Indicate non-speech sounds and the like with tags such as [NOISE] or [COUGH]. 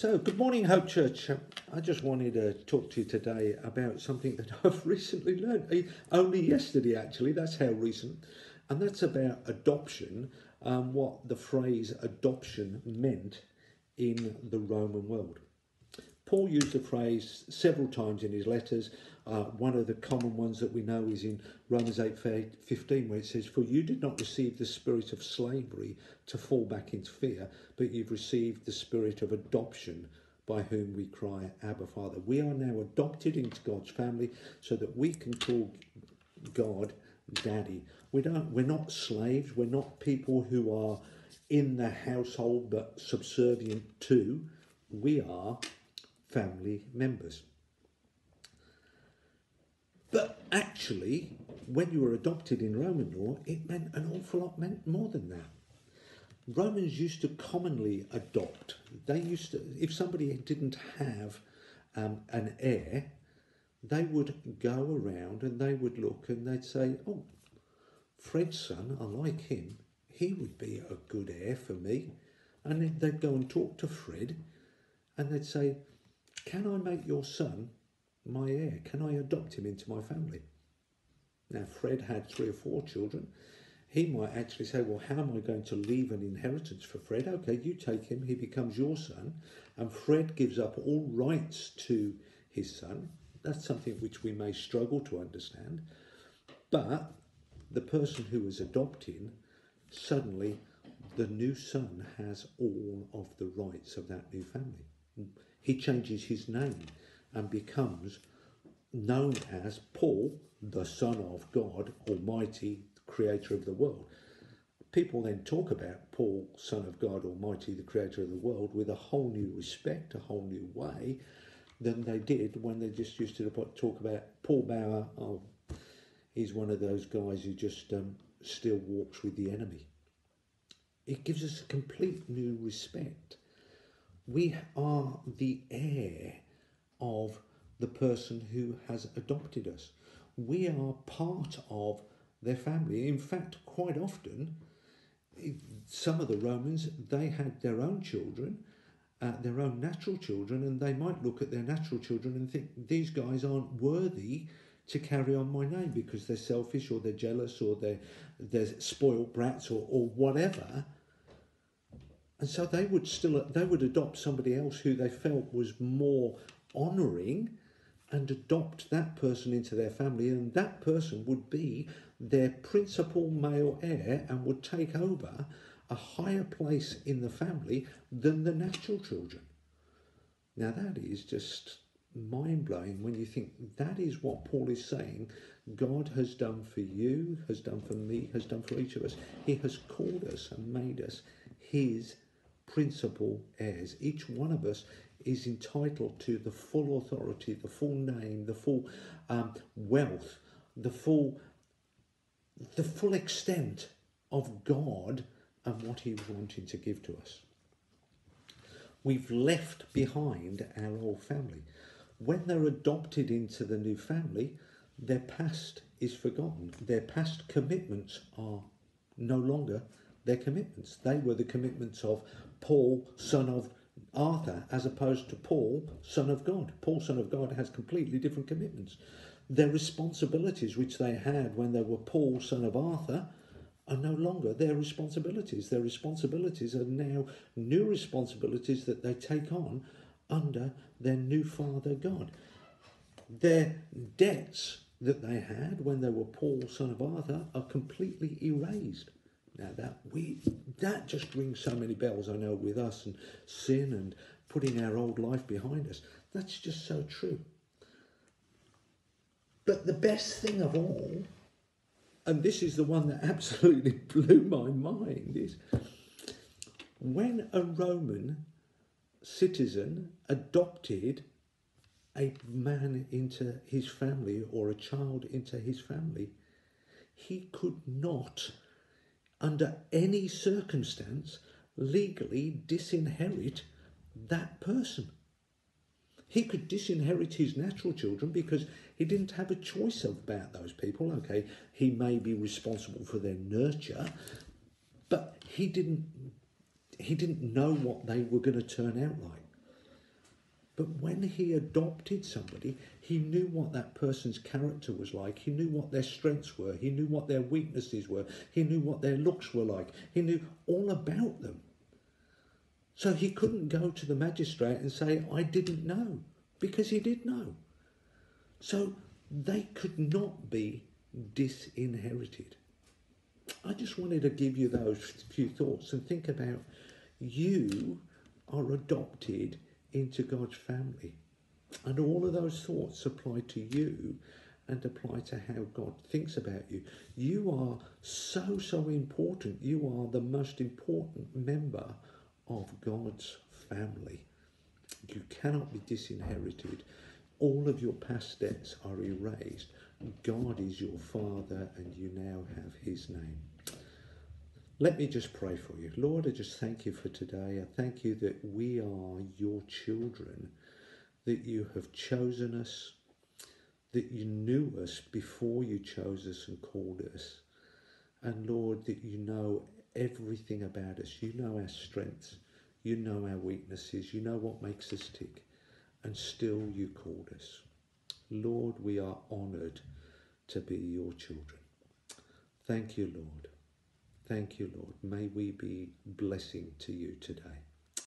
So, good morning, Hope Church. I just wanted to talk to you today about something that [LAUGHS] I've recently learned, only yesterday actually, that's how recent, and that's about adoption, um, what the phrase adoption meant in the Roman world. Paul used the phrase several times in his letters. Uh, one of the common ones that we know is in Romans 8 15, where it says, For you did not receive the spirit of slavery to fall back into fear, but you've received the spirit of adoption by whom we cry, Abba, Father. We are now adopted into God's family so that we can call God Daddy. We don't, we're not slaves, we're not people who are in the household but subservient to. We are family members. But actually, when you were adopted in Roman law, it meant an awful lot meant more than that. Romans used to commonly adopt. They used to, if somebody didn't have um, an heir, they would go around and they would look and they'd say, "Oh, Fred's son, I like him. He would be a good heir for me." And they'd go and talk to Fred, and they'd say, can I make your son my heir? Can I adopt him into my family? Now, Fred had three or four children. He might actually say, Well, how am I going to leave an inheritance for Fred? Okay, you take him, he becomes your son, and Fred gives up all rights to his son. That's something which we may struggle to understand. But the person who is adopting, suddenly the new son has all of the rights of that new family he changes his name and becomes known as Paul, the Son of God Almighty, creator of the world. People then talk about Paul, Son of God Almighty, the creator of the world, with a whole new respect, a whole new way than they did when they just used to talk about Paul Bauer. Oh, he's one of those guys who just um, still walks with the enemy. It gives us a complete new respect we are the heir of the person who has adopted us. We are part of their family. In fact, quite often, some of the Romans, they had their own children, uh, their own natural children, and they might look at their natural children and think, these guys aren't worthy to carry on my name because they're selfish or they're jealous or they're, they're spoiled brats or, or whatever. And so they would still they would adopt somebody else who they felt was more honouring and adopt that person into their family and that person would be their principal male heir and would take over a higher place in the family than the natural children. Now that is just mind blowing when you think that is what Paul is saying God has done for you, has done for me, has done for each of us. He has called us and made us his principal heirs. Each one of us is entitled to the full authority, the full name, the full um, wealth, the full the full extent of God and what He was wanting to give to us. We've left behind our old family. When they're adopted into the new family, their past is forgotten. Their past commitments are no longer their commitments. They were the commitments of Paul, son of Arthur, as opposed to Paul, son of God. Paul, son of God, has completely different commitments. Their responsibilities, which they had when they were Paul, son of Arthur, are no longer their responsibilities. Their responsibilities are now new responsibilities that they take on under their new Father God. Their debts that they had when they were Paul, son of Arthur, are completely erased. Now that we that just rings so many bells I know with us and sin and putting our old life behind us. That's just so true. But the best thing of all, and this is the one that [LAUGHS] absolutely blew my mind, is when a Roman citizen adopted a man into his family or a child into his family, he could not under any circumstance, legally disinherit that person. He could disinherit his natural children because he didn't have a choice about those people. Okay, he may be responsible for their nurture, but he didn't he didn't know what they were going to turn out like. But when he adopted somebody, he knew what that person's character was like. He knew what their strengths were. He knew what their weaknesses were. He knew what their looks were like. He knew all about them. So he couldn't go to the magistrate and say, I didn't know, because he did know. So they could not be disinherited. I just wanted to give you those few thoughts and think about you are adopted into God's family. And all of those thoughts apply to you and apply to how God thinks about you. You are so, so important. You are the most important member of God's family. You cannot be disinherited. All of your past debts are erased. God is your Father, and you now have His name. Let me just pray for you. Lord, I just thank you for today. I thank you that we are your children, that you have chosen us, that you knew us before you chose us and called us. And Lord, that you know everything about us. You know our strengths, you know our weaknesses, you know what makes us tick, and still you called us. Lord, we are honoured to be your children. Thank you, Lord. Thank you, Lord. May we be blessing to you today.